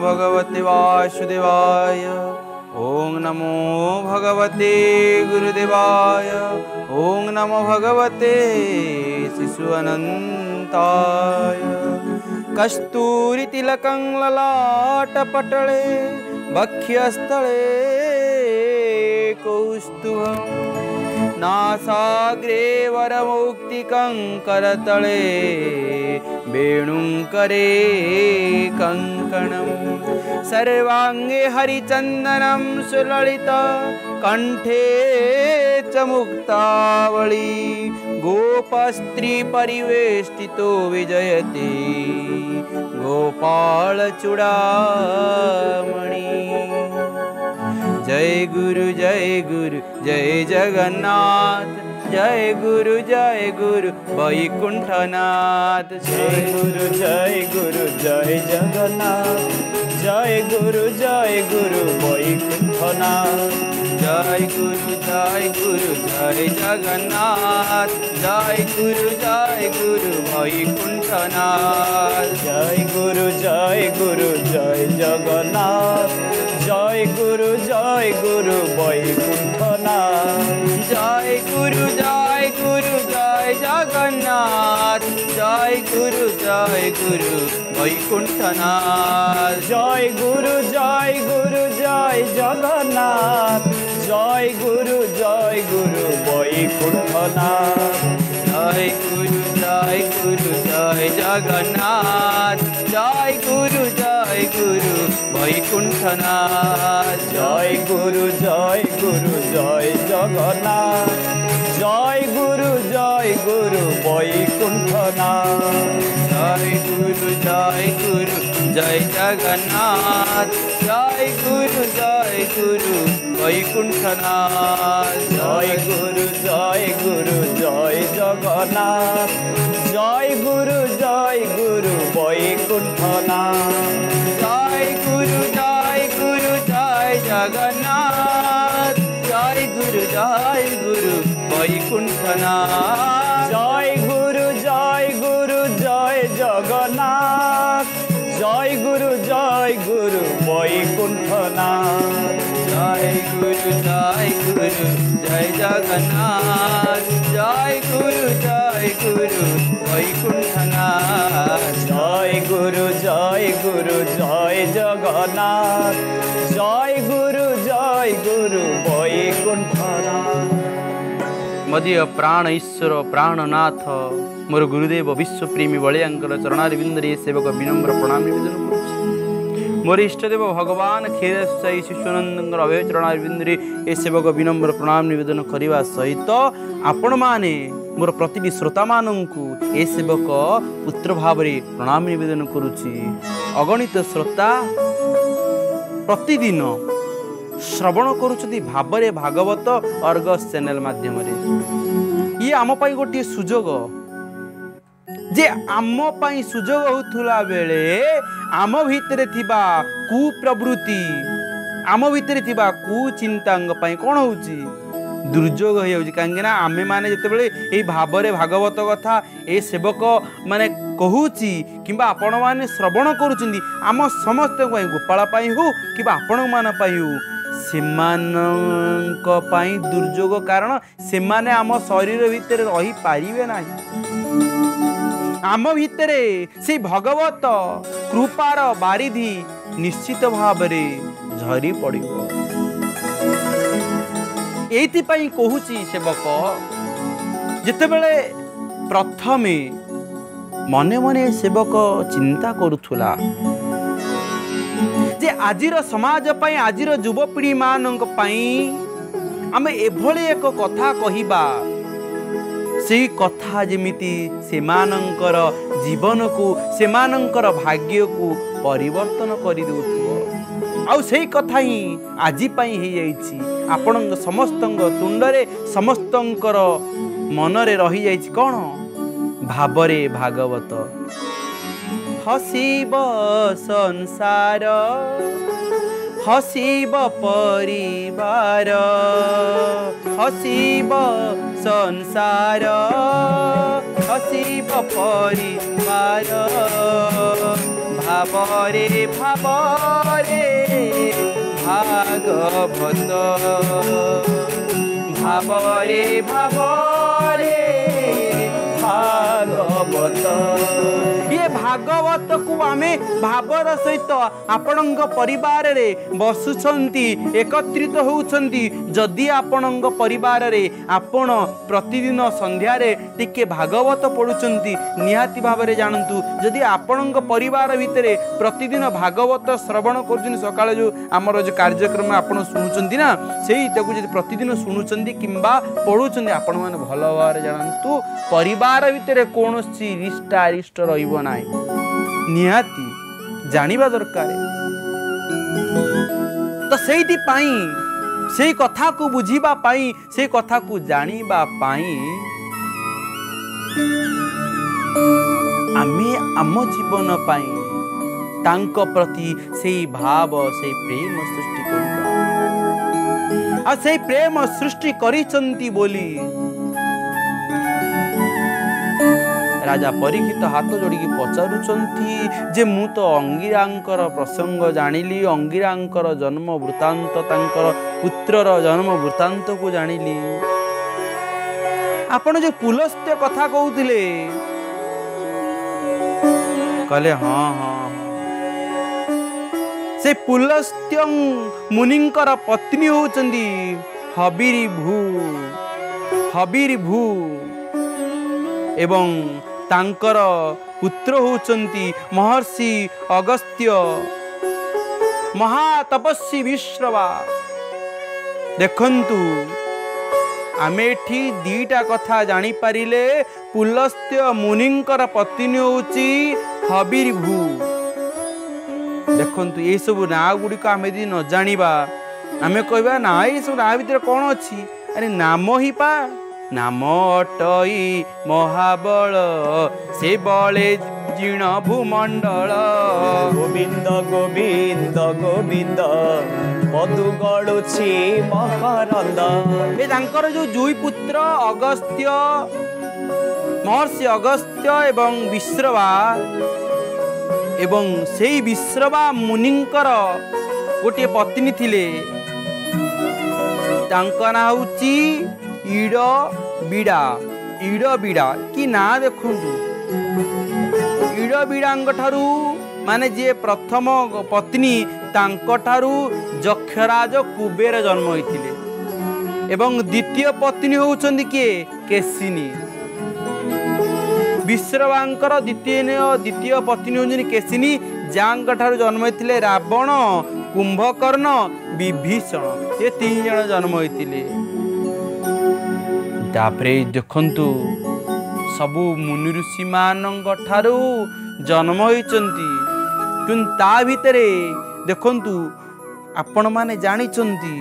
भगवते वासुदेवाय। ॐ नमो भगवते गुरुदेवाय। ॐ नमो भगवते शिशु अनन्ताय कस्तूरितिलकं ललाटपटले बह्यस्थळे कौस्तुभम् नासाग्रे वरमौक्तिकं करतळे वेणुं करे कङ्कणं सर्वाङ्गे हरिचन्दनं सुललित, कण्ठे च मुक्तावळी। गोपस्त्रीपरिवेष्टितो विजयते गोपालचूडामणि जय गुरु जय गुरु, जय जगन्नाथ, जय गुरु जय गुरु वैकुण्ठनाथ जय गुरु जय गुरु, जय जगन्नाथ। জয় গুরু জয় গুরু বৈকুণ্ঠনাথ। জয় গুরু জয় গুরু, জয় জগন্নাথ। জয় গুরু জয় গুরু বৈকুণ্ঠনাথ। জয় গুরু জয় গুরু, জয় জগন্নাথ। জয় গুরু জয় গুরু বৈকুণ্ঠনাথ। জয় গুরু জয় গুরু, জয় জগন্নাথ। জয় গুরু জয় গুরু বৈকুণ্ঠনাথ। জয় গুরু জয় গুরু জয় জগন্নাথ। জয় গুরু জয় গুরু বৈকুণ্ঠনাথ। জয় গুরু জয় গুরু জয় জগন্নাথ। জয় গুরু জয় गुरु वैकुण्ठनाथ जय गुरु जय गुरु जय जगन्नाथ जय गुरु जय गुरु वैकुण्ठनाथ जय गुरु जय गुरु जय जगन्नाथ जय गुरु जय गुरु वैकुण्ठनाथ जय गुरु जय गुरु जय जगन्नाथ जय गुरु जय गुरु वैकुण्ठनाथ जय জয় গুরু জয় গুরু জয় জগন্নাথ জয় গুরু জয় গুরু বৈকুণ্ঠনাথ জয় গুরু জয় গুরু জয় জগন্নাথ জয় গুরু জয় গুরু বৈকুণ্ঠনাথ জয় গুরু জয় গুরু জয় জগন্নাথ জয় গুরু জয় গুরু বৈকুণ্ঠনাথ ମଦୀୟ ପ୍ରାଣ ଈଶ୍ୱର ପ୍ରାଣନାଥ ମୋର ଗୁରୁଦେବ ବିଶ୍ୱପ୍ରେମୀ ବଳିଆଙ୍କର ଚରଣାରବିନ୍ଦରେ ସେବକ ବିନମ୍ର ପ୍ରଣାମ ନିବେଦନ କରୁଛି ମୋର ଇଷ୍ଟଦେବ ଭଗବାନ କ୍ଷୀରସାଇ ଶିଶୁନନ୍ଦଙ୍କର ଅଭୟ ଚରଣାରବିନ୍ଦରେ ଏ ସେବକ ବିନମ୍ର ପ୍ରଣାମ ନିବେଦନ କରିବା ସହିତ ଆପଣମାନେ ମୋର ପ୍ରତିଟି ଶ୍ରୋତାମାନଙ୍କୁ ଏ ସେବକ ପୁତ୍ର ଭାବରେ ପ୍ରଣାମ ନିବେଦନ କରୁଛି ଅଗଣିତ ଶ୍ରୋତା ପ୍ରତିଦିନ ଶ୍ରବଣ କରୁଛନ୍ତି ଭାବରେ ଭାଗବତ ଅର୍ଗସ୍ ଚ୍ୟାନେଲ ମାଧ୍ୟମରେ। ଇଏ ଆମ ପାଇଁ ଗୋଟିଏ ସୁଯୋଗ। ଯେ ଆମ ପାଇଁ ସୁଯୋଗ ହେଉଥିଲା ବେଳେ ଆମ ଭିତରେ ଥିବା କୁପ୍ରବୃତ୍ତି ଆମ ଭିତରେ ଥିବା କୁଚିନ୍ତାଙ୍କ ପାଇଁ କ'ଣ ହେଉଛି? ଦୁର୍ଯୋଗ ହେଇଯାଉଛି। କାହିଁକି ନା ଆମେମାନେ ଯେତେବେଳେ ଏଇ ଭାବରେ ଭାଗବତ କଥା ଏ ସେବକ ମାନେ କହୁଛି କିମ୍ବା ଆପଣମାନେ ଶ୍ରବଣ କରୁଛନ୍ତି ଆମ ସମସ୍ତଙ୍କ ପାଇଁ ଗୋପାଳ ପାଇଁ ହଉ କିମ୍ବା ଆପଣମାନଙ୍କ ପାଇଁ ହଉ ସେମାନଙ୍କ ପାଇଁ ଦୁର୍ଯୋଗ କାରଣ ସେମାନେ ଆମ ଶରୀର ଭିତରେ ରହିପାରିବେ ନାହିଁ। ଆମ ଭିତରେ ସେଇ ଭଗବତ କୃପାର ବାରିଧି ନିଶ୍ଚିତ ଭାବରେ ଝରି ପଡ଼ିବ। ଏଇଥିପାଇଁ କହୁଛି ସେବକ ଯେତେବେଳେ ପ୍ରଥମେ ମନେ ମନେ ସେବକ ଚିନ୍ତା କରୁଥିଲା ଯେ ଆଜିର ସମାଜ ପାଇଁ ଆଜିର ଯୁବପିଢ଼ିମାନଙ୍କ ପାଇଁ ଆମେ ଏଭଳି ଏକ କଥା କହିବା। ସେଇ କଥା ଯେମିତି ସେମାନଙ୍କର ଜୀବନକୁ ସେମାନଙ୍କର ଭାଗ୍ୟକୁ ପରିବର୍ତ୍ତନ କରିଦେଉଥିବ ଆଉ ସେଇ କଥା ହିଁ ଆଜି ପାଇଁ ହେଇଯାଇଛି। ଆପଣଙ୍କ ସମସ୍ତଙ୍କ ତୁଣ୍ଡରେ ସମସ୍ତଙ୍କର ମନରେ ରହିଯାଇଛି କ'ଣ? ଭାବରେ ଭାଗବତ। ହସିବ ସଂସାର ହସିବ ପରିବାର ହସିବ ସଂସାର ହସିବ ପରିବାର ଭାବରେ ଭାବରେ ଭାଗବତ ଭାବରେ ଭାବରେ ଭାଗବତ। ଇଏ ଭାଗବତକୁ ଆମେ ଭାବର ସହିତ ଆପଣଙ୍କ ପରିବାରରେ ବସୁଛନ୍ତି ଏକତ୍ରିତ ହେଉଛନ୍ତି। ଯଦି ଆପଣଙ୍କ ପରିବାରରେ ଆପଣ ପ୍ରତିଦିନ ସନ୍ଧ୍ୟାରେ ଟିକେ ଭାଗବତ ପଢ଼ୁଛନ୍ତି ନିହାତି ଭାବରେ ଜାଣନ୍ତୁ। ଯଦି ଆପଣଙ୍କ ପରିବାର ଭିତରେ ପ୍ରତିଦିନ ଭାଗବତ ଶ୍ରବଣ କରୁଛନ୍ତି ସକାଳେ ଯେଉଁ ଆମର ଯେଉଁ କାର୍ଯ୍ୟକ୍ରମ ଆପଣ ଶୁଣୁଛନ୍ତି ନା ସେଇଟାକୁ ଯଦି ପ୍ରତିଦିନ ଶୁଣୁଛନ୍ତି କିମ୍ବା ପଢ଼ୁଛନ୍ତି ଆପଣମାନେ ଭଲ ଭାବରେ ଜାଣନ୍ତୁ। ପରିବାର ଭିତରେ କୌଣସି ରିଷ୍ଟ ଆରିଷ୍ଟ ରହିବ ନାହିଁ। ନିହାତି ଜାଣିବା ଦରକାର। ତ ସେଇଥିପାଇଁ ସେଇ କଥାକୁ ବୁଝିବା ପାଇଁ ସେଇ କଥାକୁ ଜାଣିବା ପାଇଁ ଆମେ ଆମ ଜୀବନ ପାଇଁ ତାଙ୍କ ପ୍ରତି ସେଇ ଭାବ ସେଇ ପ୍ରେମ ସୃଷ୍ଟି କରିବା। ଆଉ ସେଇ ପ୍ରେମ ସୃଷ୍ଟି କରିଛନ୍ତି ବୋଲି ରାଜା ପରୀକ୍ଷିତ ହାତ ଯୋଡ଼ିକି ପଚାରୁଛନ୍ତି ଯେ ମୁଁ ତ ଅଙ୍ଗିରାଙ୍କର ପ୍ରସଙ୍ଗ ଜାଣିଲି ଅଙ୍ଗିରାଙ୍କର ଜନ୍ମ ବୃତ୍ତାନ୍ତ ତାଙ୍କର ପୁତ୍ରର ଜନ୍ମ ବୃତ୍ତାନ୍ତକୁ ଜାଣିଲି। ଆପଣ ଯୋଉ ପୁଲସ୍ତ୍ୟ କଥା କହୁଥିଲେ। କହିଲେ ହଁ ହଁ ହଁ। ସେ ପୁଲସ୍ତ୍ୟ ମୁନିଙ୍କର ପତ୍ନୀ ହଉଛନ୍ତି ହବିରି ଭୂ ହବିରି ଭୂ ଏବଂ ତାଙ୍କର ପୁତ୍ର ହଉଛନ୍ତି ମହର୍ଷି ଅଗସ୍ତ୍ୟ। ମହାତପସ୍ୱୀ ବିଶ୍ରବା ଦେଖନ୍ତୁ ଆମେ ଏଠି ଦିଟା କଥା ଜାଣିପାରିଲେ ପୁଲସ୍ତ୍ୟ ମୁନିଙ୍କର ପତ୍ନୀ ହେଉଛି ହବିର ଭୂ ଦେଖନ୍ତୁ ଏସବୁ ନାଁ ଗୁଡ଼ିକ ଆମେ ଯଦି ନ ଜାଣିବା ଆମେ କହିବା ନା ଏସବୁ ନାଁ ଭିତରେ କ'ଣ ଅଛି? ଆରେ ନାମ ହିଁ ପା। ନାମ ଅଟଇ ମହାବଳ ସେ ବଳେ ଜିଣ ଭୂମଣ୍ଡଳ ଗୋବିନ୍ଦ ଗୋବିନ୍ଦ ଗୋବିନ୍ଦ ମଧୁ ଗଳୁଛି ମକରନ୍ଦ ଏ ତାଙ୍କର ଯୋଉ ଦୁଇ ପୁତ୍ର ଅଗସ୍ତ୍ୟ ମହର୍ଷି ଅଗସ୍ତ୍ୟ ଏବଂ ବିଶ୍ରବା ଏବଂ ସେଇ ବିଶ୍ରବା ମୁନିଙ୍କର ଗୋଟିଏ ପତ୍ନୀ ଥିଲେ ତାଙ୍କ ନାଁ ହେଉଛି ଇଡ଼ ବିଡ଼ା ଇଡ଼ ବିଡ଼ା କି ନାଁ ଦେଖନ୍ତୁ ଇଡ଼ ବିଡ଼ାଙ୍କ ଠାରୁ ମାନେ ଯିଏ ପ୍ରଥମ ପତ୍ନୀ ତାଙ୍କଠାରୁ ଯକ୍ଷରାଜ କୁବେର ଜନ୍ମ ହୋଇଥିଲେ ଏବଂ ଦ୍ୱିତୀୟ ପତ୍ନୀ ହେଉଛନ୍ତି କିଏ କେଶିନୀ ବିଶ୍ରବାଙ୍କର ଦ୍ୱିତୀୟ ଦ୍ୱିତୀୟ ପତ୍ନୀ ହେଉଛନ୍ତି କେଶିନୀ ଯାଙ୍କ ଠାରୁ ଜନ୍ମ ହୋଇଥିଲେ ରାବଣ କୁମ୍ଭକର୍ଣ୍ଣ ବିଭୀଷଣ ଏ ତିନି ଜଣ ଜନ୍ମ ହୋଇଥିଲେ ତାପରେ ଦେଖନ୍ତୁ ସବୁ ମୁନି ଋଷିମାନଙ୍କ ଠାରୁ ଜନ୍ମ ହୋଇଛନ୍ତି। କିନ୍ତୁ ତା ଭିତରେ ଦେଖନ୍ତୁ ଆପଣମାନେ ଜାଣିଛନ୍ତି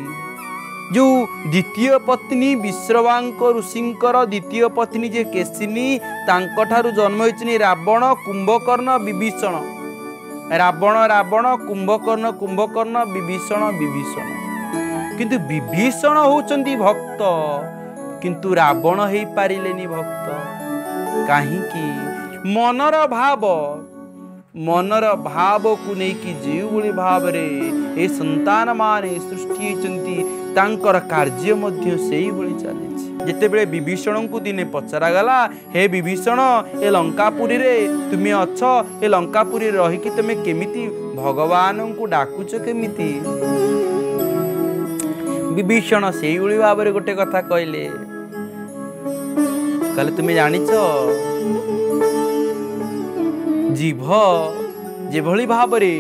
ଯେଉଁ ଦ୍ୱିତୀୟ ପତ୍ନୀ ବିଶ୍ରବାଙ୍କ ଋଷିଙ୍କର ଦ୍ୱିତୀୟ ପତ୍ନୀ ଯେ କେଶିନୀ ତାଙ୍କଠାରୁ ଜନ୍ମ ହୋଇଛନ୍ତି ରାବଣ କୁମ୍ଭକର୍ଣ୍ଣ ବିଭୀଷଣ। ରାବଣ ରାବଣ କୁମ୍ଭକର୍ଣ୍ଣ କୁମ୍ଭକର୍ଣ୍ଣ ବିଭୀଷଣ ବିଭୀଷଣ। କିନ୍ତୁ ବିଭୀଷଣ ହେଉଛନ୍ତି ଭକ୍ତ। କିନ୍ତୁ ରାବଣ ହେଇପାରିଲେନି ଭକ୍ତ କାହିଁକି ମନର ଭାବ ମନର ଭାବକୁ ନେଇକି ଯେଉଁଭଳି ଭାବରେ ଏ ସନ୍ତାନମାନେ ସୃଷ୍ଟି ହେଇଛନ୍ତି ତାଙ୍କର କାର୍ଯ୍ୟ ମଧ୍ୟ ସେଇଭଳି ଚାଲିଛି ଯେତେବେଳେ ବିଭୀଷଣଙ୍କୁ ଦିନେ ପଚରାଗଲା ହେ ବିଭୀଷଣ ଏ ଲଙ୍କାପୁରୀରେ ତୁମେ ଅଛ ଏ ଲଙ୍କାପୁରୀରେ ରହିକି ତୁମେ କେମିତି ଭଗବାନଙ୍କୁ ଡାକୁଛ କେମିତି? ବିଭୀଷଣ ସେଇଭଳି ଭାବରେ ଗୋଟେ କଥା କହିଲେ କହିଲେ ତୁମେ ଜାଣିଛ ଜିଭ ଯେଭଳି ଭାବରେ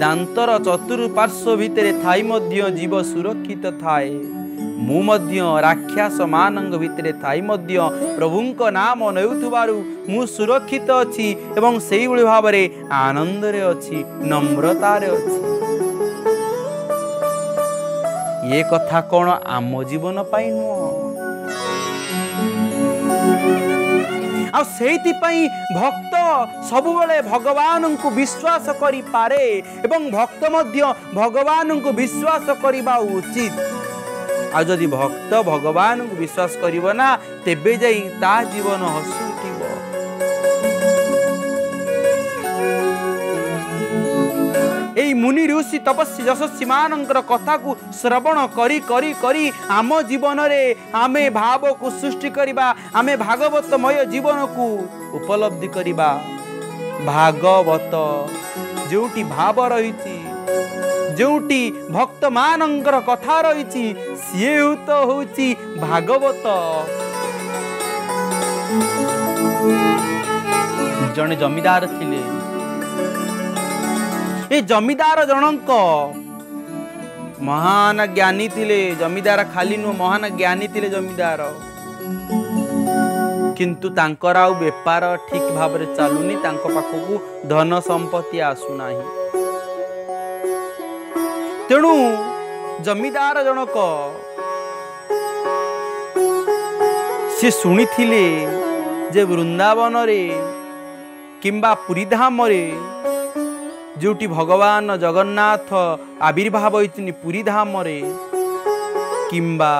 ଦାନ୍ତର ଚତୁଃପାର୍ଶ୍ୱ ଭିତରେ ଥାଇ ମଧ୍ୟ ଜୀବ ସୁରକ୍ଷିତ ଥାଏ ମୁଁ ମଧ୍ୟ ରାକ୍ଷସ ମାନଙ୍କ ଭିତରେ ଥାଇ ମଧ୍ୟ ପ୍ରଭୁଙ୍କ ନାମ ନେଉଥିବାରୁ ମୁଁ ସୁରକ୍ଷିତ ଅଛି ଏବଂ ସେଇଭଳି ଭାବରେ ଆନନ୍ଦରେ ଅଛି ନମ୍ରତାରେ ଅଛି। ଏ କଥା କ'ଣ ଆମ ଜୀବନ ପାଇଁ ନୁହଁ? आईपाई भक्त सबुबले भगवान को विश्वास करी पारे एवं भक्त भगवान को विश्वास करवा उचित आदि भक्त भगवान को विश्वास करना तेबे जा जीवन हसु ଏଇ ମୁନି ଋଷି ତପସ୍ୱୀ ଯଶସ୍ୱୀ ମାନଙ୍କର କଥାକୁ ଶ୍ରବଣ କରି କରି କରି ଆମ ଜୀବନରେ ଆମେ ଭାବକୁ ସୃଷ୍ଟି କରିବା ଆମେ ଭାଗବତମୟ ଜୀବନକୁ ଉପଲବ୍ଧି କରିବା। ଭାଗବତ ଯେଉଁଠି ଭାବ ରହିଛି ଯେଉଁଠି ଭକ୍ତମାନଙ୍କର କଥା ରହିଛି ସିଏ ତ ହଉଛି ଭାଗବତ। ଜଣେ ଜମିଦାର ଥିଲେ। ଏ ଜମିଦାର ଜଣଙ୍କ ମହାନ ଜ୍ଞାନୀ ଥିଲେ ଜମିଦାର ଖାଲି ନୁହଁ ମହାନ ଜ୍ଞାନୀ ଥିଲେ ଜମିଦାର। କିନ୍ତୁ ତାଙ୍କର ଆଉ ବେପାର ଠିକ ଭାବରେ ଚାଲୁନି ତାଙ୍କ ପାଖକୁ ଧନ ସମ୍ପତ୍ତି ଆସୁନାହିଁ। ତେଣୁ ଜମିଦାର ଜଣକ ସେ ଶୁଣିଥିଲେ ଯେ ବୃନ୍ଦାବନରେ କିମ୍ବା ପୁରୀଧାମରେ ଯେଉଁଠି ଭଗବାନ ଜଗନ୍ନାଥ ଆବିର୍ଭାବ ହୋଇଛନ୍ତି ପୁରୀଧାମରେ କିମ୍ବା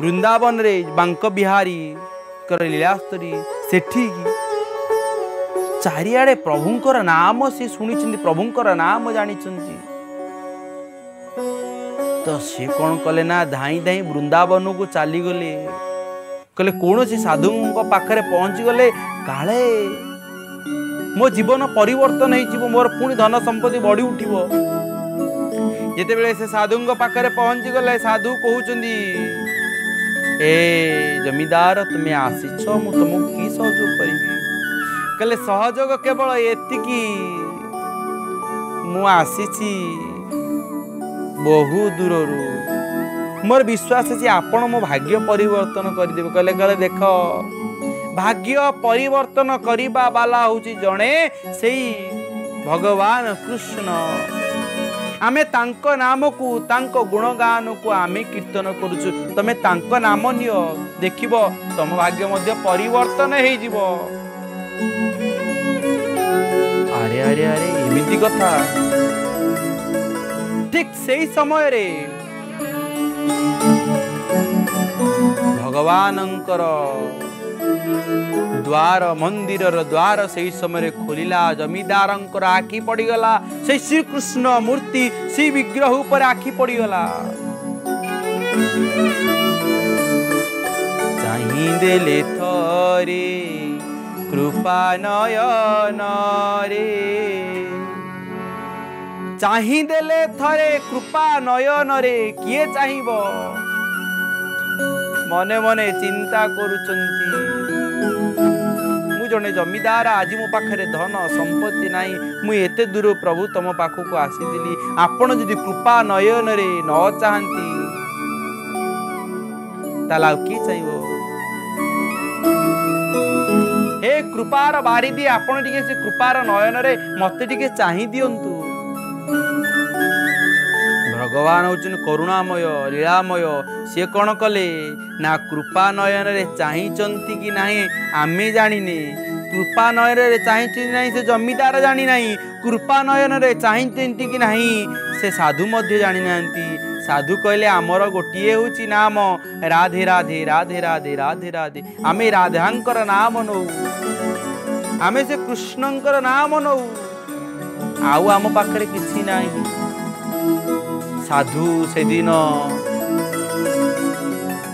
ବୃନ୍ଦାବନରେ ବାଙ୍କ ବିହାରୀଙ୍କର ଲୀଳାସ୍ତରୀ ସେଠିକି ଚାରିଆଡ଼େ ପ୍ରଭୁଙ୍କର ନାମ ସେ ଶୁଣିଛନ୍ତି ପ୍ରଭୁଙ୍କର ନାମ ଜାଣିଛନ୍ତି। ତ ସେ କ'ଣ କଲେ ନା ଧାଇଁ ଧାଇଁ ବୃନ୍ଦାବନକୁ ଚାଲିଗଲେ। କହିଲେ କୌଣସି ସାଧୁଙ୍କ ପାଖରେ ପହଞ୍ଚିଗଲେ କାଳେ ମୋ ଜୀବନ ପରିବର୍ତ୍ତନ ହେଇଯିବ ମୋର ପୁଣି ଧନ ସମ୍ପତ୍ତି ବଢ଼ି ଉଠିବ। ଯେତେବେଳେ ସେ ସାଧୁଙ୍କ ପାଖରେ ପହଞ୍ଚିଗଲେ ସାଧୁ କହୁଛନ୍ତି ଏ ଜମିଦାର ତୁମେ ଆସିଛ ମୁଁ ତୁମକୁ କି ସହଯୋଗ କରିବି? କହିଲେ ସହଯୋଗ କେବଳ ଏତିକି। ମୁଁ ଆସିଛି ବହୁ ଦୂରରୁ। ମୋର ବିଶ୍ୱାସ ଅଛି ଆପଣ ମୋ ଭାଗ୍ୟ ପରିବର୍ତ୍ତନ କରିଦେବେ। କହିଲେ କହିଲେ ଦେଖ ଭାଗ୍ୟ ପରିବର୍ତ୍ତନ କରିବା ବାଲା ହେଉଛି ଜଣେ ସେଇ ଭଗବାନ କୃଷ୍ଣ। ଆମେ ତାଙ୍କ ନାମକୁ ତାଙ୍କ ଗୁଣଗାନକୁ ଆମେ କୀର୍ତ୍ତନ କରୁଛୁ। ତମେ ତାଙ୍କ ନାମ ନିଅ ଦେଖିବ ତମ ଭାଗ୍ୟ ମଧ୍ୟ ପରିବର୍ତ୍ତନ ହେଇଯିବ। ଆରେ ଆରେ ଆରେ ଏମିତି କଥା। ଠିକ ସେଇ ସମୟରେ ଭଗବାନଙ୍କର ଦ୍ୱାର ମନ୍ଦିରର ଦ୍ୱାର ସେହି ସମୟରେ ଖୋଲିଲା ଜମିଦାରଙ୍କର ଆଖି ପଡ଼ିଗଲା ସେଇ ଶ୍ରୀକୃଷ୍ଣ ମୂର୍ତ୍ତି ସେଇ ବିଗ୍ରହ ଉପରେ ଆଖି ପଡ଼ିଗଲା। ଚାହିଁଦେଲେ ଥରେ କୃପା ନୟନରେ। ଚାହିଁଦେଲେ ଥରେ କୃପା ନୟନରେ କିଏ ଚାହିଁବ? ମନେ ମନେ ଚିନ୍ତା କରୁଛନ୍ତି ଜଣେ ଜମିଦାର ଆଜି ମୋ ପାଖରେ ଧନ ସମ୍ପତ୍ତି ନାହିଁ। ମୁଁ ଏତେ ଦୂର ପ୍ରଭୁ ତମ ପାଖକୁ ଆସିଥିଲି। ଆପଣ ଯଦି କୃପା ନୟନରେ ନ ଚାହାନ୍ତି ତାହେଲେ ଆଉ କିଏ ଚାହିଁବ? ହେ କୃପାର ବାରିଦି ଆପଣ ଟିକେ ସେ କୃପାର ନୟନରେ ମତେ ଟିକେ ଚାହିଁ ଦିଅନ୍ତୁ। ଭଗବାନ ହଉଛନ୍ତି କରୁଣାମୟ ଲୀଳାମୟ। ସିଏ କ'ଣ କଲେ? ନା କୃପା ନୟନରେ ଚାହିଁଛନ୍ତି କି ନାହିଁ ଆମେ ଜାଣିନେ। କୃପା ନୟନରେ ଚାହିଁଛନ୍ତି ନାହିଁ ସେ ଜମିଦାର ଜାଣିନାହିଁ କୃପା ନୟନରେ ଚାହିଁଛନ୍ତି କି ନାହିଁ ସେ ସାଧୁ ମଧ୍ୟ ଜାଣିନାହାନ୍ତି ସାଧୁ କହିଲେ ଆମର ଗୋଟିଏ ହେଉଛି ନାମ ରାଧେ ରାଧେ ରାଧେ ରାଧେ ରାଧେ ରାଧେ। ଆମେ ରାଧାଙ୍କର ନାମ ନଉ। ଆମେ ସେ କୃଷ୍ଣଙ୍କର ନାମ ନଉ। ଆଉ ଆମ ପାଖରେ କିଛି ନାହିଁ। ସାଧୁ ସେଦିନ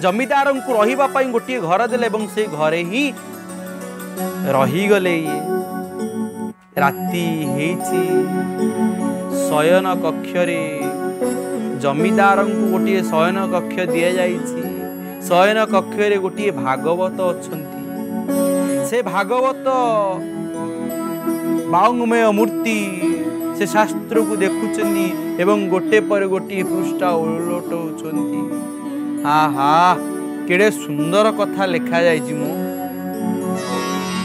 ଜମିଦାରଙ୍କୁ ରହିବା ପାଇଁ ଗୋଟିଏ ଘର ଦେଲେ ଏବଂ ସେ ଘରେ ହିଁ ରହିଗଲେ ଇଏ। ରାତି ହେଇଛି ଶୟନ କକ୍ଷରେ ଜମିଦାରଙ୍କୁ ଗୋଟିଏ ଶୟନ କକ୍ଷ ଦିଆଯାଇଛି। ଶୟନ କକ୍ଷରେ ଗୋଟିଏ ଭାଗବତ ଅଛନ୍ତି। ସେ ଭାଗବତ ବାଉଙ୍ଗମୟ ମୂର୍ତ୍ତି ସେ ଶାସ୍ତ୍ରକୁ ଦେଖୁଛନ୍ତି ଏବଂ ଗୋଟେ ପରେ ଗୋଟିଏ ପୃଷ୍ଠା ଓଲଟଉଛନ୍ତି। ଆହା କେଡ଼େ ସୁନ୍ଦର କଥା ଲେଖାଯାଇଛି ମୁଁ।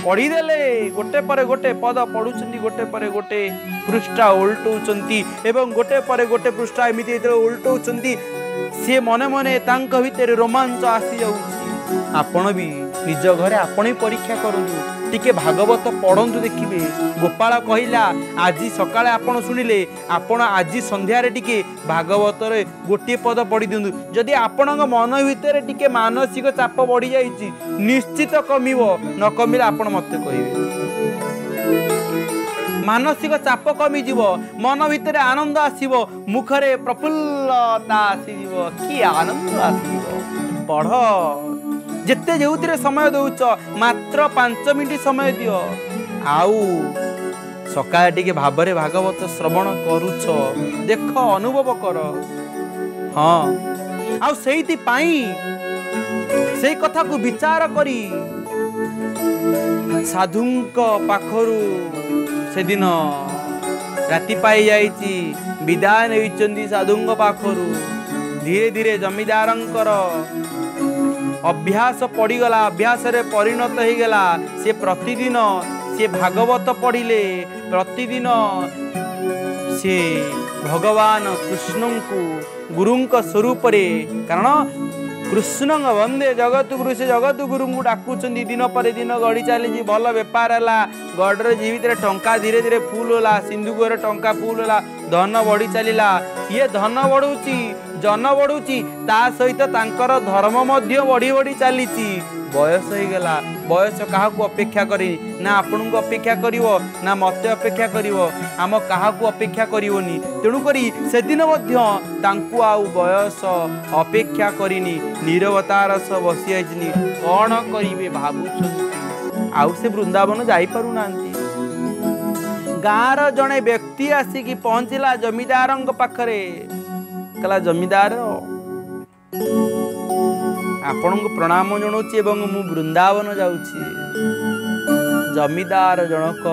ପଢ଼ିଦେଲେ ଗୋଟେ ପରେ ଗୋଟେ ପଦ ପଢ଼ୁଛନ୍ତି ଗୋଟେ ପରେ ଗୋଟେ ପୃଷ୍ଠା ଓଲଟଉଛନ୍ତି ଏବଂ ଗୋଟେ ପରେ ଗୋଟେ ପୃଷ୍ଠା ଏମିତି ଯେତେବେଳେ ଓଲଟଉଛନ୍ତି ସିଏ ମନେ ମନେ ତାଙ୍କ ଭିତରେ ରୋମାଞ୍ଚ ଆସିଯାଉଛି। ଆପଣ ବି ନିଜ ଘରେ ଆପଣ ହିଁ ପରୀକ୍ଷା କରନ୍ତୁ। ଟିକେ ଭାଗବତ ପଢ଼ନ୍ତୁ ଦେଖିବେ। ଗୋପାଳ କହିଲା ଆଜି ସକାଳେ ଆପଣ ଶୁଣିଲେ ଆପଣ ଆଜି ସନ୍ଧ୍ୟାରେ ଟିକେ ଭାଗବତରେ ଗୋଟିଏ ପଦ ପଢ଼ି ଦିଅନ୍ତୁ। ଯଦି ଆପଣଙ୍କ ମନ ଭିତରେ ଟିକେ ମାନସିକ ଚାପ ବଢ଼ିଯାଇଛି ନିଶ୍ଚିତ କମିବ ନ କମିଲେ ଆପଣ ମୋତେ କହିବେ। ମାନସିକ ଚାପ କମିଯିବ ମନ ଭିତରେ ଆନନ୍ଦ ଆସିବ ମୁଖରେ ପ୍ରଫୁଲ୍ଲତା ଆସିଯିବ। କି ଆନନ୍ଦ ଆସିଯିବ? ପଢ଼। ଯେତେ ଯେଉଁଥିରେ ସମୟ ଦଉଛ ମାତ୍ର ପାଞ୍ଚ ମିନିଟ୍ ସମୟ ଦିଅ। ଆଉ ସକାଳେ ଟିକେ ଭାବରେ ଭାଗବତ ଶ୍ରବଣ କରୁଛ ଦେଖ ଅନୁଭବ କର। ହଁ ଆଉ ସେଇଥିପାଇଁ ସେଇ କଥାକୁ ବିଚାର କରି ସାଧୁଙ୍କ ପାଖରୁ ସେଦିନ ରାତି ପାଇଯାଇଛି ବିଦାୟ ନେଇଛନ୍ତି ସାଧୁଙ୍କ ପାଖରୁ। ଧୀରେ ଧୀରେ ଜମିଦାରଙ୍କର ଅଭ୍ୟାସ ପଡ଼ିଗଲା ଅଭ୍ୟାସରେ ପରିଣତ ହେଇଗଲା। ସେ ପ୍ରତିଦିନ ସେ ଭାଗବତ ପଢ଼ିଲେ ପ୍ରତିଦିନ ସେ ଭଗବାନ କୃଷ୍ଣଙ୍କୁ ଗୁରୁଙ୍କ ସ୍ୱରୂପରେ କାରଣ କୃଷ୍ଣଙ୍କ ବନ୍ଦେ ଜଗତ ଗୁରୁ ସେ ଜଗତ ଗୁରୁଙ୍କୁ ଡାକୁଛନ୍ତି। ଦିନ ପରେ ଦିନ ଗଡ଼ି ଚାଲିଛି ଭଲ ବେପାର ହେଲା। ଗଡ଼ରେ ଜୀବିତରେ ଟଙ୍କା ଧୀରେ ଧୀରେ ଫୁଲ ହେଲା ସିନ୍ଧୁକରେ ଟଙ୍କା ଫୁଲ ହେଲା ଧନ ବଢ଼ି ଚାଲିଲା। ଇଏ ଧନ ବଢ଼ୁଛି ଜନ ବଢ଼ୁଛି ତା ସହିତ ତାଙ୍କର ଧର୍ମ ମଧ୍ୟ ବଢ଼ି ବଢ଼ି ଚାଲିଛି ବୟସ ହେଇଗଲା ବୟସ କାହାକୁ ଅପେକ୍ଷା କରିନି? ନା ଆପଣଙ୍କୁ ଅପେକ୍ଷା କରିବ ନା ମୋତେ ଅପେକ୍ଷା କରିବ? ଆମ କାହାକୁ ଅପେକ୍ଷା କରିବନି? ତେଣୁକରି ସେଦିନ ମଧ୍ୟ ତାଙ୍କୁ ଆଉ ବୟସ ଅପେକ୍ଷା କରିନି ନିରବତାର ସହ ବସିଯାଇଛନ୍ତି କ'ଣ କରିବେ ଭାବୁଛନ୍ତି? ଆଉ ସେ ବୃନ୍ଦାବନ ଯାଇପାରୁନାହାନ୍ତି। ଗାଁର ଜଣେ ବ୍ୟକ୍ତି ଆସିକି ପହଞ୍ଚିଲା ଜମିଦାରଙ୍କ ପାଖରେ। କହିଲା ଜମିଦାର ଆପଣଙ୍କୁ ପ୍ରଣାମ ଜଣାଉଛି ଏବଂ ମୁଁ ବୃନ୍ଦାବନ ଯାଉଛି। ଜମିଦାର ଜଣକ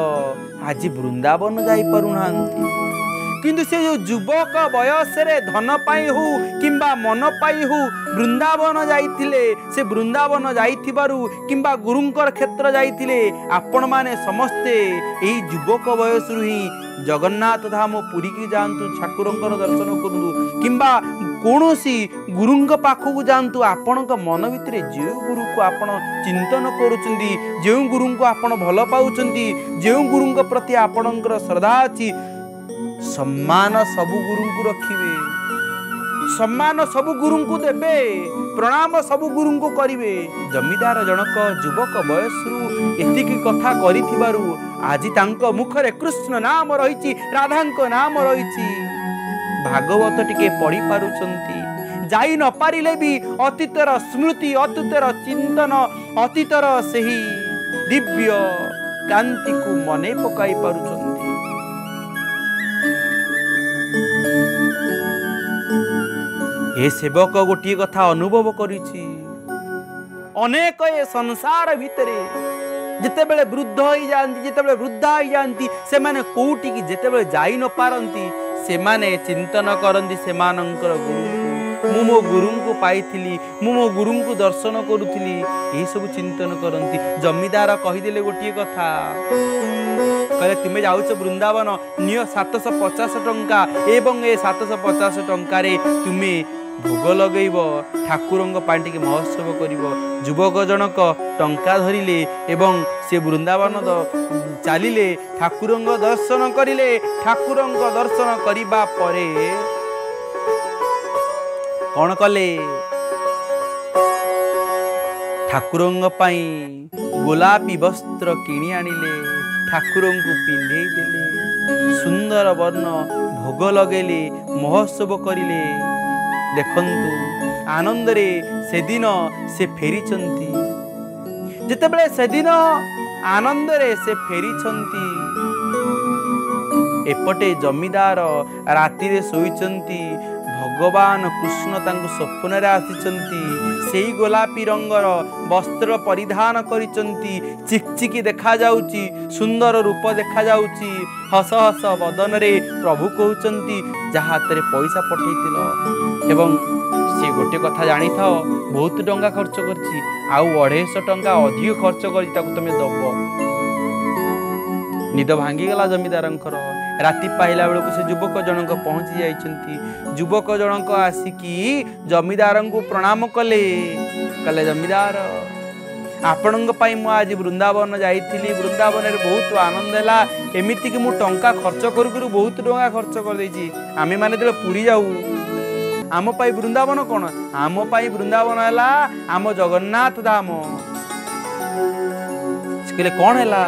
ଆଜି ବୃନ୍ଦାବନ ଯାଇପାରୁନାହାନ୍ତି। କିନ୍ତୁ ସେ ଯେଉଁ ଯୁବକ ବୟସରେ ଧନ ପାଇଁ ହଉ କିମ୍ବା ମନ ପାଇଁ ହଉ ବୃନ୍ଦାବନ ଯାଇଥିଲେ ସେ ବୃନ୍ଦାବନ ଯାଇଥିବାରୁ କିମ୍ବା ଗୁରୁଙ୍କର କ୍ଷେତ୍ର ଯାଇଥିଲେ ଆପଣମାନେ ସମସ୍ତେ ଏହି ଯୁବକ ବୟସରୁ ହିଁ ଜଗନ୍ନାଥ ଧାମ ପୁରୀକି ଯାଆନ୍ତୁ ଠାକୁରଙ୍କର ଦର୍ଶନ କରନ୍ତୁ କିମ୍ବା କୌଣସି ଗୁରୁଙ୍କ ପାଖକୁ ଯାଆନ୍ତୁ। ଆପଣଙ୍କ ମନ ଭିତରେ ଯେଉଁ ଗୁରୁକୁ ଆପଣ ଚିନ୍ତନ କରୁଛନ୍ତି ଯେଉଁ ଗୁରୁଙ୍କୁ ଆପଣ ଭଲ ପାଉଛନ୍ତି ଯେଉଁ ଗୁରୁଙ୍କ ପ୍ରତି ଆପଣଙ୍କର ଶ୍ରଦ୍ଧା ଅଛି ସମ୍ମାନ ସବୁ ଗୁରୁଙ୍କୁ ରଖିବେ। ସମ୍ମାନ ସବୁ ଗୁରୁଙ୍କୁ ଦେବେ ପ୍ରଣାମ ସବୁ ଗୁରୁଙ୍କୁ କରିବେ। ଜମିଦାର ଜଣକ ଯୁବକ ବୟସରୁ ଏତିକି କଥା କରିଥିବାରୁ ଆଜି ତାଙ୍କ ମୁଖରେ କୃଷ୍ଣ ନାମ ରହିଛି ରାଧାଙ୍କ ନାମ ରହିଛି। ଭାଗବତ ଟିକେ ପଢି ପାରୁଛନ୍ତି। ଯାଇ ନ ପାରିଲେ ବି ଅତୀତର ସ୍ମୃତି ଅତୀତର ଚିନ୍ତନ ଅତୀତର ସେହି ଦିବ୍ୟ କାନ୍ତିକୁ ମନେ ପକାଇ ପାରୁଛନ୍ତି। ଏ ସେବକ ଗୋଟିଏ କଥା ଅନୁଭବ କରିଛି ଅନେକ ଏ ସଂସାର ଭିତରେ ଯେତେବେଳେ ବୃଦ୍ଧ ହେଇଯାଆନ୍ତି ଯେତେବେଳେ ବୃଦ୍ଧା ହେଇଯାଆନ୍ତି ସେମାନେ କୋଉଠିକି ଯେତେବେଳେ ଯାଇ ନ ପାରନ୍ତି ସେମାନେ ଚିନ୍ତନ କରନ୍ତି ସେମାନଙ୍କର ମୁଁ ମୋ ଗୁରୁଙ୍କୁ ପାଇଥିଲି ମୁଁ ମୋ ଗୁରୁଙ୍କୁ ଦର୍ଶନ କରୁଥିଲି ଏହିସବୁ ଚିନ୍ତନ କରନ୍ତି। ଜମିଦାର କହିଦେଲେ ଗୋଟିଏ କଥା। କହିଲେ ତୁମେ ଯାଉଛ ବୃନ୍ଦାବନ ନିଅ ସାତଶହ ପଚାଶ ଟଙ୍କା ଏବଂ ଏ ସାତଶହ ପଚାଶ ଟଙ୍କାରେ ତୁମେ ଭୋଗ ଲଗେଇବ ଠାକୁରଙ୍କ ପାଇଁ ଟିକେ ମହୋତ୍ସବ କରିବ ଯୁବକ ଜଣକ ଟଙ୍କା ଧରିଲେ ଏବଂ ସେ ବୃନ୍ଦାବନ ଚାଲିଲେ ଠାକୁରଙ୍କ ଦର୍ଶନ କରିଲେ ଠାକୁରଙ୍କ ଦର୍ଶନ କରିବା ପରେ କ'ଣ କଲେ? ଠାକୁରଙ୍କ ପାଇଁ ଗୋଲାପୀ ବସ୍ତ୍ର କିଣି ଆଣିଲେ ଠାକୁରଙ୍କୁ ପିନ୍ଧେଇ ଦେଲେ ସୁନ୍ଦର ବର୍ଣ୍ଣ ଭୋଗ ଲଗେଇଲେ ମହୋତ୍ସବ କରିଲେ ଦେଖନ୍ତୁ ଆନନ୍ଦରେ ସେଦିନ ସେ ଫେରିଛନ୍ତି। ଯେତେବେଳେ ସେଦିନ ଆନନ୍ଦରେ ସେ ଫେରିଛନ୍ତି ଏପଟେ ଜମିଦାର ରାତିରେ ଶୋଇଛନ୍ତି ଭଗବାନ କୃଷ୍ଣ ତାଙ୍କୁ ସ୍ୱପ୍ନରେ ଆସିଛନ୍ତି ସେଇ ଗୋଲାପୀ ରଙ୍ଗର ବସ୍ତ୍ର ପରିଧାନ କରିଛନ୍ତି। ଚିକଚିକି ଦେଖାଯାଉଛି ସୁନ୍ଦର ରୂପ ଦେଖାଯାଉଛି। ହସ ହସ ବଦନରେ ପ୍ରଭୁ କହୁଛନ୍ତି ଯାହା ହାତରେ ପଇସା ପଠେଇଥିଲ ଏବଂ ସେ ଗୋଟେ କଥା ଜାଣିଥାଅ ବହୁତ ଟଙ୍କା ଖର୍ଚ୍ଚ କରିଛି। ଆଉ ଅଢ଼େଇଶହ ଟଙ୍କା ଅଧିକ ଖର୍ଚ୍ଚ କରିଛି ତାକୁ ତମେ ଦବ। ନିଦ ଭାଙ୍ଗିଗଲା ଜମିଦାରଙ୍କର ରାତି ପାଇଲା ବେଳକୁ ସେ ଯୁବକ ଜଣକ ପହଞ୍ଚି ଯାଇଛନ୍ତି। ଯୁବକ ଜଣକ ଆସିକି ଜମିଦାରଙ୍କୁ ପ୍ରଣାମ କଲେ। କଲେ ଜମିଦାର ଆପଣଙ୍କ ପାଇଁ ମୁଁ ଆଜି ବୃନ୍ଦାବନ ଯାଇଥିଲି। ବୃନ୍ଦାବନରେ ବହୁତ ଆନନ୍ଦ ହେଲା। ଏମିତିକି ମୁଁ ଟଙ୍କା ଖର୍ଚ୍ଚ କରୁ କରୁ ବହୁତ ଟଙ୍କା ଖର୍ଚ୍ଚ କରିଦେଇଛି। ଆମେମାନେ ଯେତେବେଳେ ପୁରୀ ଯାଉ ଆମ ପାଇଁ ବୃନ୍ଦାବନ କ'ଣ? ଆମ ପାଇଁ ବୃନ୍ଦାବନ ହେଲା ଆମ ଜଗନ୍ନାଥ ଧାମ। ସେ କହିଲେ କ'ଣ ହେଲା?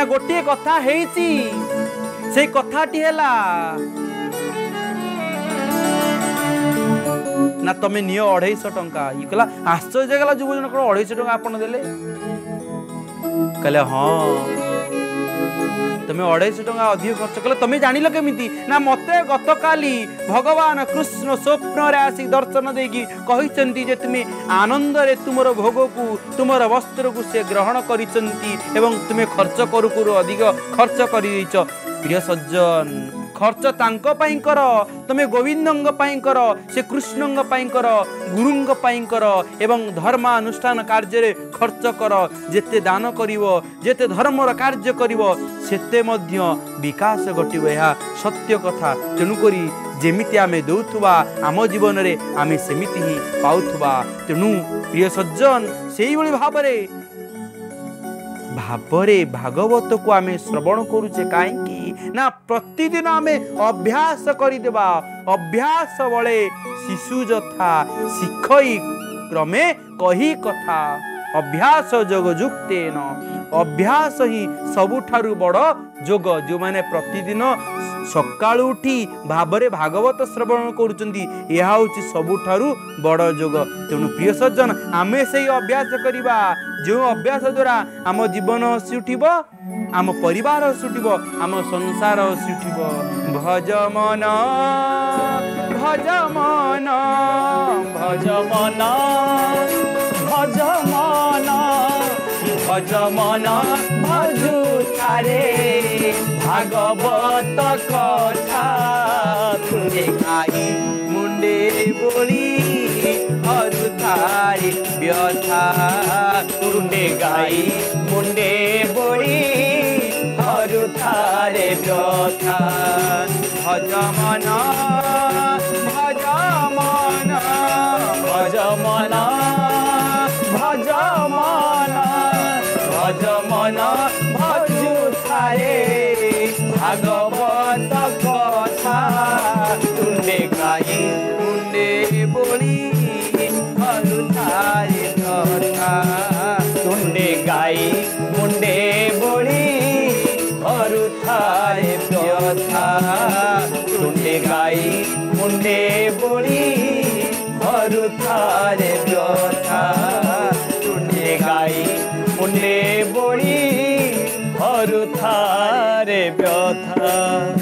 ନା ଗୋଟିଏ କଥା ହେଇଛି ସେଇ କଥାଟି ହେଲା ନା ତମେ ନିଅ ଅଢେଇଶହ ଟଙ୍କା ଇଏ କହିଲା ଆଶ୍ଚର୍ଯ୍ୟ ଗଲା ଯୁବ ଜଣକ ଅଢେଇଶହ ଟଙ୍କା ଆପଣ ଦେଲେ କହିଲେ ହଁ ତମେ ଅଢେଇଶହ ଟଙ୍କା ଅଧିକ ଖର୍ଚ୍ଚ କଲେ ତମେ ଜାଣିଲ କେମିତି? ନା ମତେ ଗତକାଲି ଭଗବାନ କୃଷ୍ଣ ସ୍ୱପ୍ନରେ ଆସି ଦର୍ଶନ ଦେଇକି କହିଛନ୍ତି ଯେ ତୁମେ ଆନନ୍ଦରେ ତୁମର ଭୋଗକୁ ତୁମର ବସ୍ତ୍ରକୁ ସେ ଗ୍ରହଣ କରିଛନ୍ତି ଏବଂ ତୁମେ ଖର୍ଚ୍ଚ କରୁ କରୁ ଅଧିକ ଖର୍ଚ୍ଚ କରିଦେଇଛ। ପ୍ରିୟ ସଜ୍ଜନ ଖର୍ଚ୍ଚ ତାଙ୍କ ପାଇଁ କର ତମେ ଗୋବିନ୍ଦଙ୍କ ପାଇଁ କର ସେ କୃଷ୍ଣଙ୍କ ପାଇଁ କର ଗୁରୁଙ୍କ ପାଇଁ କର ଏବଂ ଧର୍ମାନୁଷ୍ଠାନ କାର୍ଯ୍ୟରେ ଖର୍ଚ୍ଚ କର ଯେତେ ଦାନ କରିବ ଯେତେ ଧର୍ମର କାର୍ଯ୍ୟ କରିବ ସେତେ ମଧ୍ୟ ବିକାଶ ଘଟିବ ଏହା ସତ୍ୟ କଥା। ତେଣୁକରି ଯେମିତି ଆମେ ଦେଉଥିବା ଆମ ଜୀବନରେ ଆମେ ସେମିତି ହିଁ ପାଉଥିବା। ତେଣୁ ପ୍ରିୟ ସଜ୍ଜନ ସେଇଭଳି ଭାବରେ ଭାବରେ ଭାଗବତକୁ ଆମେ ଶ୍ରବଣ କରୁଛେ କାହିଁକି? ନା ପ୍ରତିଦିନ ଆମେ ଅଭ୍ୟାସ କରିଦେବା। ଅଭ୍ୟାସ ବଳେ ଶିଶୁ ଯଥା ଶିଖଇ କ୍ରମେ କହି କଥା। ଅଭ୍ୟାସ ଯୋଗ ଯୁକ୍ତେନ ଅଭ୍ୟାସ ହିଁ ସବୁଠାରୁ ବଡ଼ ଯୋଗ ଯେଉଁମାନେ ପ୍ରତିଦିନ ସକାଳୁ ଉଠି ଭାବରେ ଭାଗବତ ଶ୍ରବଣ କରୁଛନ୍ତି। ଏହା ହେଉଛି ସବୁଠାରୁ ବଡ଼ ଯୋଗ। ତେଣୁ ପ୍ରିୟ ସଜ୍ଜନ ଆମେ ସେଇ ଅଭ୍ୟାସ କରିବା। ଯେଉଁ ଅଭ୍ୟାସ ଦ୍ୱାରା ଆମ ଜୀବନ ହସି ଉଠିବ ଆମ ପରିବାର ଉଠିବ ଆମ ସଂସାର ମନ ଭଜ ମନ ଭଜ ମନ ଭଜ ମନ ভজমন ভজুতারে ভাগবত কথা তুলে খাই। মুন্ডে বলি অযুথারে ব্যথা তুলে গাই। মুন্ডে বলি অযুথারে ব্যথা। ভজমন ভজমন ভজমন ভজ कथा सुन्ने गाई कुरू रे व्याई कुनै बोरी अरू थारे व्यथा सुन्ने गाई कुरु रे व्यथा